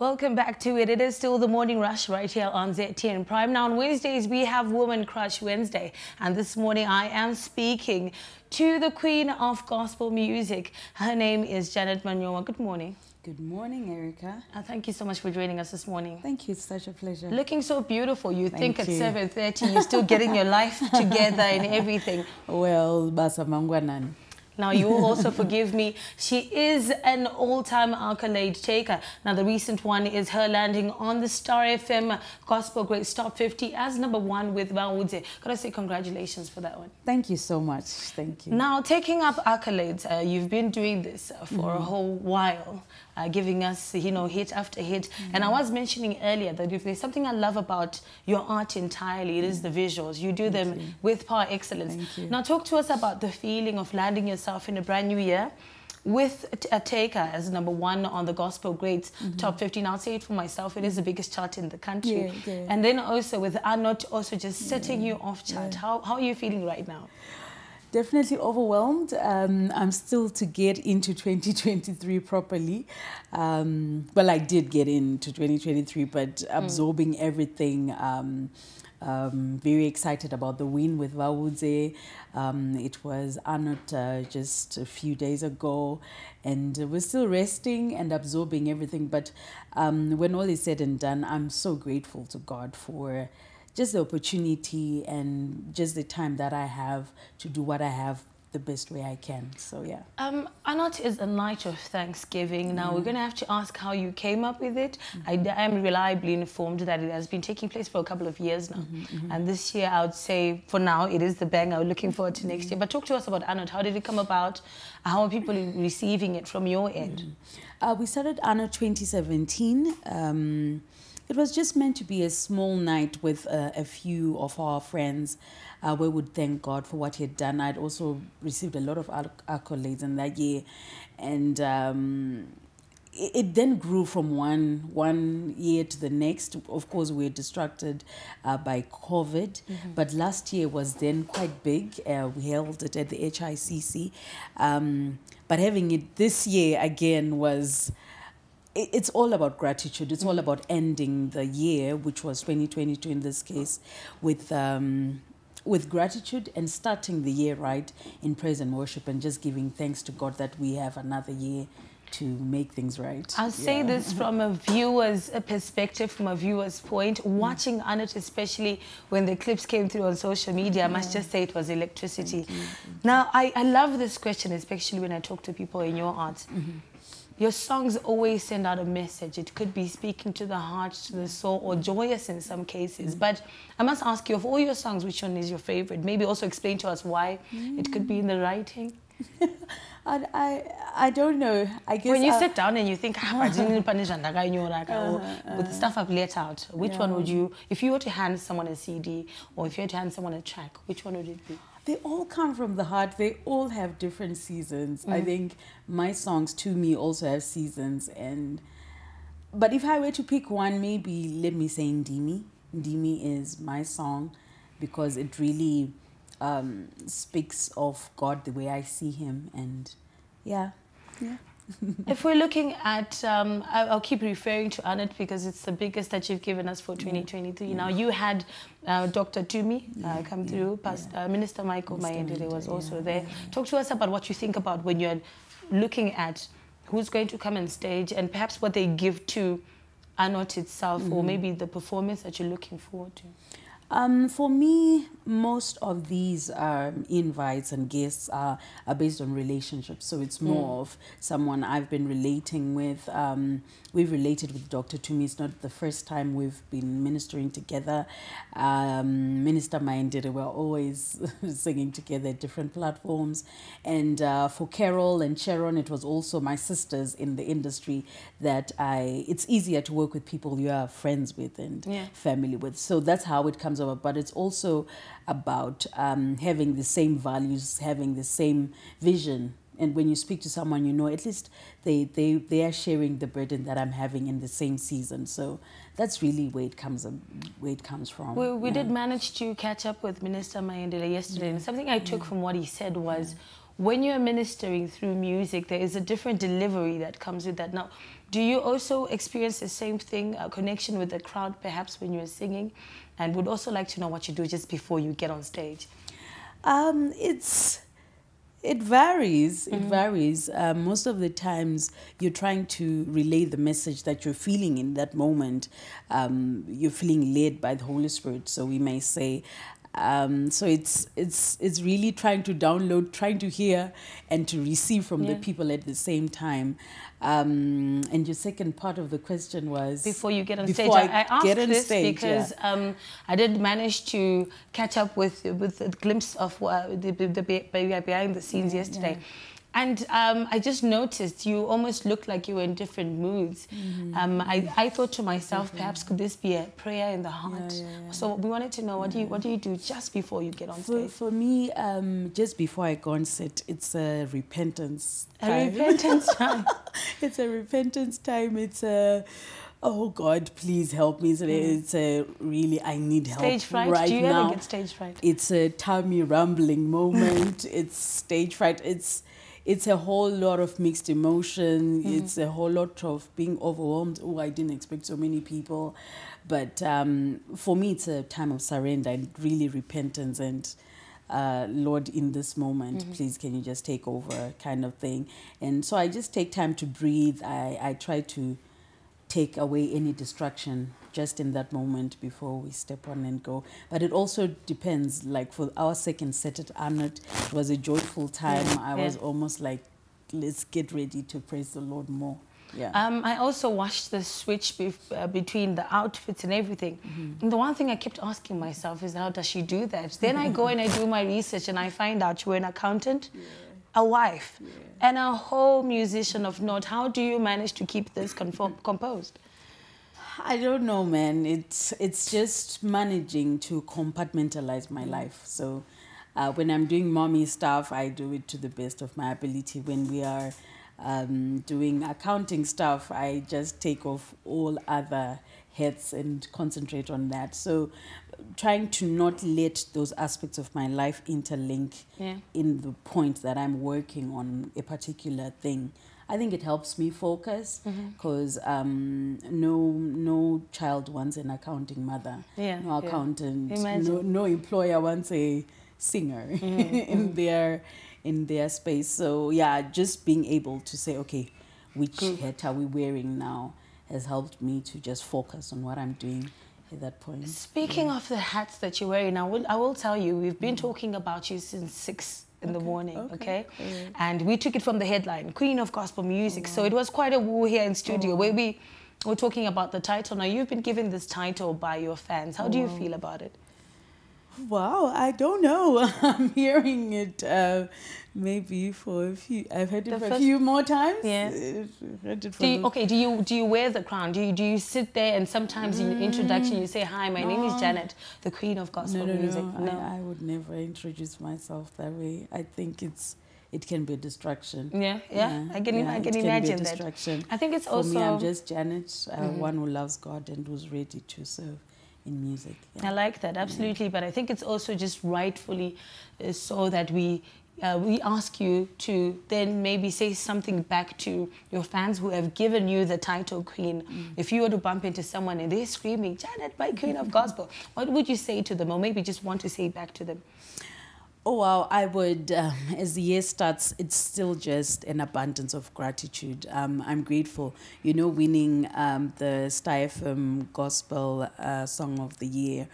Welcome back to it. It is still the morning rush right here on ZTN Prime. Now on Wednesdays we have Woman Crush Wednesday, and this morning I am speaking to the queen of gospel music. Her name is Janet Manyowa. Good morning. Good morning, Erica. Uh, thank you so much for joining us this morning. Thank you. It's such a pleasure. Looking so beautiful. You Thank think you. at 7.30 you're still getting your life together and everything. Well, basa mangwanan. Now, you will also forgive me. She is an all-time accolade taker. Now, the recent one is her landing on the Star FM Gospel Greats Top 50 as number one with Vaudze. Gotta say congratulations for that one. Thank you so much. Thank you. Now, taking up accolades, uh, you've been doing this uh, for a whole while, uh, giving us, you know, hit after hit. And I was mentioning earlier that if there's something I love about your art entirely, it is the visuals. You do them with power excellence. Thank you. Now, talk to us about the feeling of landing yourself in a brand new year. With a- taker as number one on the Gospel Greats Top 15, I'll say it for myself, it is the biggest chart in the country. Yeah, yeah. And then also with Anot also just setting you off chart. How, how are you feeling right now? Definitely overwhelmed. Um, I'm still to get into 2023 properly. Um, well, I did get into 2023, but absorbing everything. Um, um, very excited about the win with Vaudze. Um, it was Anot uh, just a few days ago, and we're still resting and absorbing everything. But um, when all is said and done, I'm so grateful to God for just the opportunity and just the time that I have to do what I have the best way I can. So yeah. Um, Anot is a night of Thanksgiving. Now, we're going to have to ask how you came up with it. I, I am reliably informed that it has been taking place for a couple of years now. And this year, I would say, for now, it is the bang. I'm looking forward to next year. But talk to us about Anot. How did it come about? How are people receiving it from your end? Uh, we started Anno 2017. Um, it was just meant to be a small night with uh, a few of our friends uh, where we'd thank God for what He had done. I'd also received a lot of acc- accolades in that year. And um, it, it then grew from one one year to the next. Of course, we were distracted uh, by COVID, but last year was then quite big. Uh, we held it at the HICC, um, but having it this year again was. It- It's all about gratitude. It's all mm. about ending the year, which was 2022 in this case, with um, with gratitude and starting the year right in praise and worship and just giving thanks to God that we have another year to make things right. I'll say Yeah. this from a viewer's a perspective, from a viewer's point. Mm. Watching Anot, especially when the clips came through on social media, I must mm. just say it was electricity. Now, I, I love this question, especially when I talk to people in your art. Mm-hmm. Your songs always send out a message. It could be speaking to the heart, to the soul, or joyous in some cases. But I must ask you, of all your songs, which one is your favorite? Maybe also explain to us why it could be in the writing. I, I, I don't know. I guess When you I- sit down and you think, "Ah, but didn't punish and ndakanyora ka," or with the stuff I've let out, which one would you, if you were to hand someone a CD or if you were to hand someone a track, which one would it be? They all come from the heart. They all have different seasons. I think my songs to me also have seasons and but if I were to pick one, maybe let me say Ndimi. Ndimi is my song because it really um, speaks of God the way I see him and yeah. Yeah. if we're looking at, um, I'll keep referring to Anot because it's the biggest that you've given us for 2023. Now, you had uh, Dr. Tumi uh, come through, Past, uh, Minister Michael. Mahendere was also yeah, there. Talk to us about what you think about when you're looking at who's going to come on stage and perhaps what they give to Anot itself or maybe the performance that you're looking forward to. Um, for me, most of these um, invites and guests are, are based on relationships. So it's more of someone I've been relating with. Um, we've related with Dr. Tumi. It's not the first time we've been ministering together. Um, Minister Minded, we're always singing together at different platforms. And uh, for Carol and Sharon, it was also my sisters in the industry that I, it's easier to work with people you are friends with and Yeah. family with. So that's how it comes over. But it's also about um, having the same values, having the same vision. And when you speak to someone, you know at least they, they, they are sharing the burden that I'm having in the same season. So that's really where it comes where it comes from. We, we Yeah. did manage to catch up with Minister Mahendere yesterday, and something I took from what he said was when you're ministering through music, there is a different delivery that comes with that. Now, do you also experience the same thing, a connection with the crowd perhaps when you're singing? And would also like to know what you do just before you get on stage. Um, it's it varies. It varies. Um, most of the times, you're trying to relay the message that you're feeling in that moment. Um, you're feeling led by the Holy Spirit. So we may say. Um, so it's it's it's really trying to download, trying to hear, and to receive from the people at the same time. Um, and your second part of the question was before you get on stage. I I, asked get on this stage, because um, I did manage to catch up with with a glimpse of uh, the, the, the be- be- behind the scenes yesterday. And um, I just noticed you almost looked like you were in different moods. Mm-hmm. Um, I, I thought to myself, perhaps could this be a prayer in the heart? yeah, yeah. So we wanted to know what do you what do you do just before you get on For, stage? for me, um, just before I go on set, it's a repentance A time. repentance time. it's a repentance time. It's a, oh God, please help me. It's a, it's a really, I need help Stage fright. right do you now. ever get stage fright? it's a tummy rumbling moment. it's stage fright. It's it's a whole lot of mixed emotion. It's a whole lot of being overwhelmed. Oh, I didn't expect so many people. But um, for me, it's a time of surrender and really repentance and. Uh, Lord, in this moment, please can you just take over, kind of thing. And so I just take time to breathe. I, I try to take away any distraction just in that moment before we step on and go. But it also depends. Like for our second set at Anot, it was a joyful time. I was almost like, let's get ready to praise the Lord more. Yeah. Um, I also watched the switch bef- uh, between the outfits and everything. And the one thing I kept asking myself is, how does she do that? Then I go and I do my research and I find out you're an accountant, a wife, and a whole musician of note. How do you manage to keep this conform- composed? I don't know, man. It's it's just managing to compartmentalize my life. So uh, when I'm doing mommy stuff, I do it to the best of my ability. When we are um, doing accounting stuff, I just take off all other hats and concentrate on that. So trying to not let those aspects of my life interlink Yeah. in the point that I'm working on a particular thing. I think it helps me focus Mm-hmm. because um, no no child wants an accounting mother, Yeah, no yeah. accountant, no, no employer wants a singer in their in their space. So yeah, just being able to say, okay, which hat are we wearing now, has helped me to just focus on what I'm doing at that point. Speaking of the hats that you're wearing, I will, I will tell you, we've been talking about you since six in the morning, okay? okay. And we took it from the headline, Queen of Gospel Music. So it was quite a woo here in studio oh. where we were talking about the title. Now, you've been given this title by your fans. How do you feel about it? Wow, I don't know. I'm hearing it uh, maybe for a few. I've heard it The for a few more times. Yeah. Heard it for Do you, okay, do you do you wear the crown? Do you do you sit there and sometimes in introduction you say, "Hi, my name is Janet, the Queen of Gospel no, no, Music"? no. I, I would never introduce myself that way. I think it's it can be a distraction. yeah, yeah, I can yeah, I it can be a imagine that. distraction. I think it's For also me, I'm just Janet, uh, one who loves God and who's ready to serve in music. I like that absolutely, but I think it's also just rightfully uh, so that we uh, we ask you to then maybe say something back to your fans who have given you the title queen. If you were to bump into someone and they're screaming, "Janet, my queen of gospel," what would you say to them, or maybe just want to say back to them? Oh wow, I would. Um, as the year starts, it's still just an abundance of gratitude. Um, I'm grateful. You know, winning um, the Star Gospel uh, Song of the Year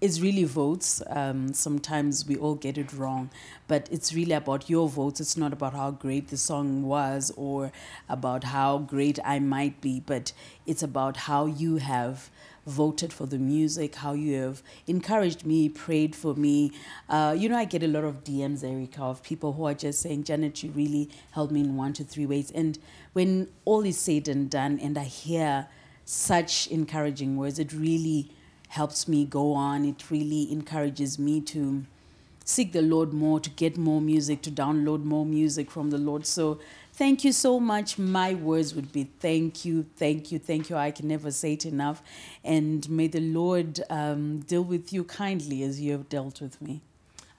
is really votes. Um, sometimes we all get it wrong, but it's really about your votes. It's not about how great the song was or about how great I might be, but it's about how you have voted for the music, how you have encouraged me, prayed for me. Uh, you know, I get a lot of DMs, Erica, of people who are just saying, Janet, you really helped me in one to three ways. And when all is said and done, and I hear such encouraging words, it really helps me go on. It really encourages me to seek the Lord more, to get more music, to download more music from the Lord. So thank you so much. My words would be thank you, thank you, thank you. I can never say it enough. And may the Lord um, deal with you kindly as you have dealt with me.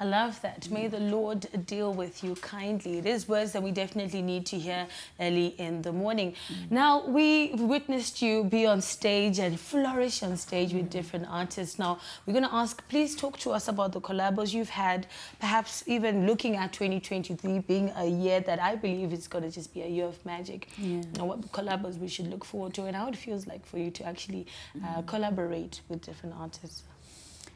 I love that. May the Lord deal with you kindly. It is words that we definitely need to hear early in the morning. Mm. Now, we witnessed you be on stage and flourish on stage with different artists. Now, we're going to ask, please talk to us about the collabs you've had, perhaps even looking at 2023 being a year that I believe is going to just be a year of magic. Yeah. And what collabs we should look forward to and how it feels like for you to actually uh, mm. collaborate with different artists.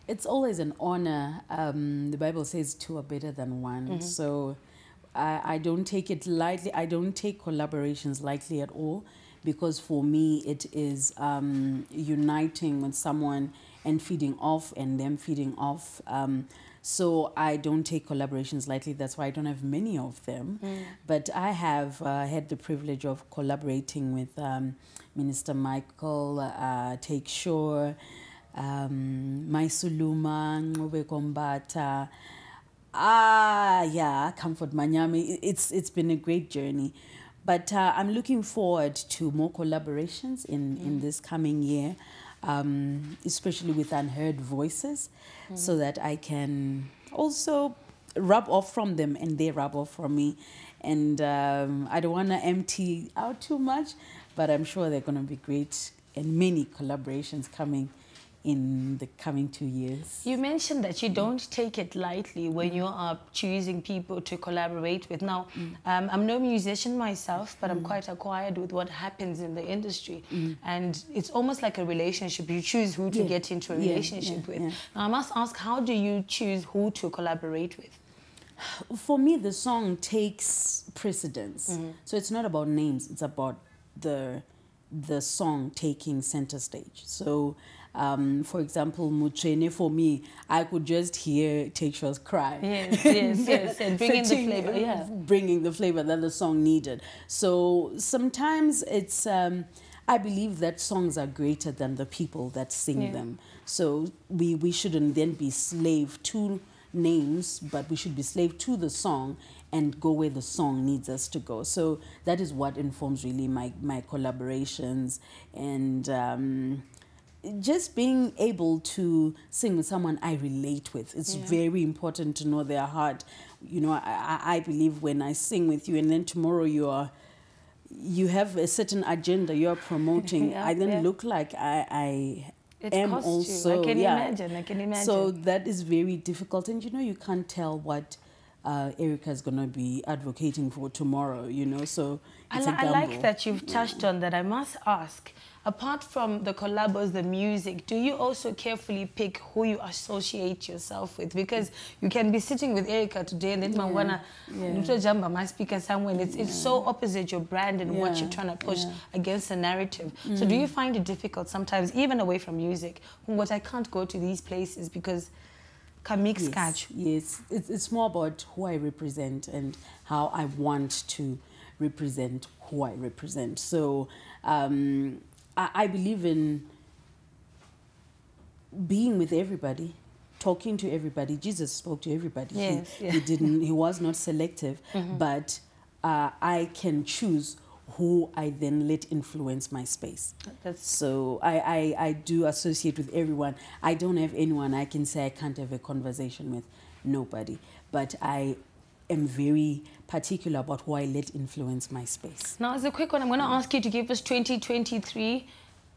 It's always an honor. Um, the Bible says two are better than one. Mm-hmm. So I, I don't take it lightly. I don't take collaborations lightly at all because for me it is um, uniting with someone and feeding off and them feeding off. Um, so I don't take collaborations lightly. That's why I don't have many of them. Mm. But I have uh, had the privilege of collaborating with um, Minister Michael uh, Takesure um, Maisuluma, Ngobe Kombata, ah, yeah, Comfort Manyami. It's, it's been a great journey. But uh, I'm looking forward to more collaborations in, mm. in this coming year, um, especially with Unheard Voices, mm. so that I can also rub off from them and they rub off from me. And um, I don't want to empty out too much, but I'm sure they're going to be great and many collaborations coming in the coming two years. You mentioned that you don't take it lightly when mm. you are choosing people to collaborate with. Now, mm. um, I'm no musician myself, but mm. I'm quite acquired with what happens in the industry. Mm. And it's almost like a relationship. You choose who to yeah. get into a relationship yeah, yeah, with. Now, I must ask, how do you choose who to collaborate with? For me, the song takes precedence. Mm-hmm. So it's not about names, it's about the the song taking center stage. So um, for example, Muchene, for me, I could just hear Sure's cry. Yes, yes, yes. And bringing the flavor, yeah. Bringing the flavor that the song needed. So sometimes it's, um, I believe that songs are greater than the people that sing yeah. them. So we, we shouldn't then be slave to names, but we should be slave to the song and go where the song needs us to go. So that is what informs really my, my collaborations and um, just being able to sing with someone I relate with. It's yeah. very important to know their heart. You know, I, I believe when I sing with you and then tomorrow you are you have a certain agenda you're promoting, yeah, I then yeah. look like I, I it am also. You. I can imagine. I can imagine. So that is very difficult, and you know you can't tell what uh, Erica is going to be advocating for tomorrow. You know, so I, I like that you've touched on that. I must ask apart from the collabos, the music, do you also carefully pick who you associate yourself with? Because you can be sitting with Erica today and then yeah. Mangwana, yeah. Jamba, my speaker somewhere. It's, yeah. it's so opposite your brand and yeah. what you're trying to push yeah. against the narrative. Mm. So do you find it difficult sometimes, even away from music, what I can't go to these places because can mix yes, catch? Yes, it's, it's more about who I represent and how I want to represent who I represent. So um, I, I believe in being with everybody talking to everybody. Jesus spoke to everybody. Yes, he, yeah. he didn't. He was not selective, mm-hmm. but uh, I can choose who I then let influence my space. That's so I, I, I do associate with everyone. I don't have anyone I can say I can't have a conversation with. Nobody. But I am very particular about who I let influence my space. Now, as a quick one, I'm going to ask you to give us 2023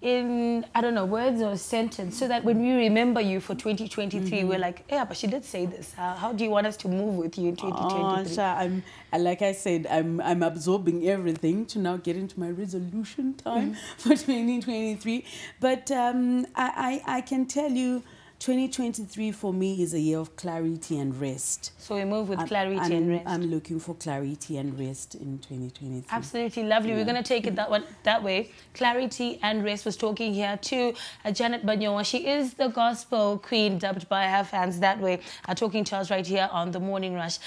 in, I don't know, words or sentence so that when we remember you for 2023, mm -hmm. we're like, yeah, but she did say this. How, how, do you want us to move with you in 2023? Oh, I'm, like I said, I'm, I'm absorbing everything to now get into my resolution time mm -hmm. for 2023. But um, I, I, I can tell you 2023 for me is a year of clarity and rest. So we move with clarity I'm, and rest. I'm looking for clarity and rest in 2023. Absolutely lovely. Yeah. We're going to take it that one that way. Clarity and rest was talking here to uh, Janet Manyowa. She is the gospel queen, dubbed by her fans that way. Uh, talking to us right here on the Morning Rush.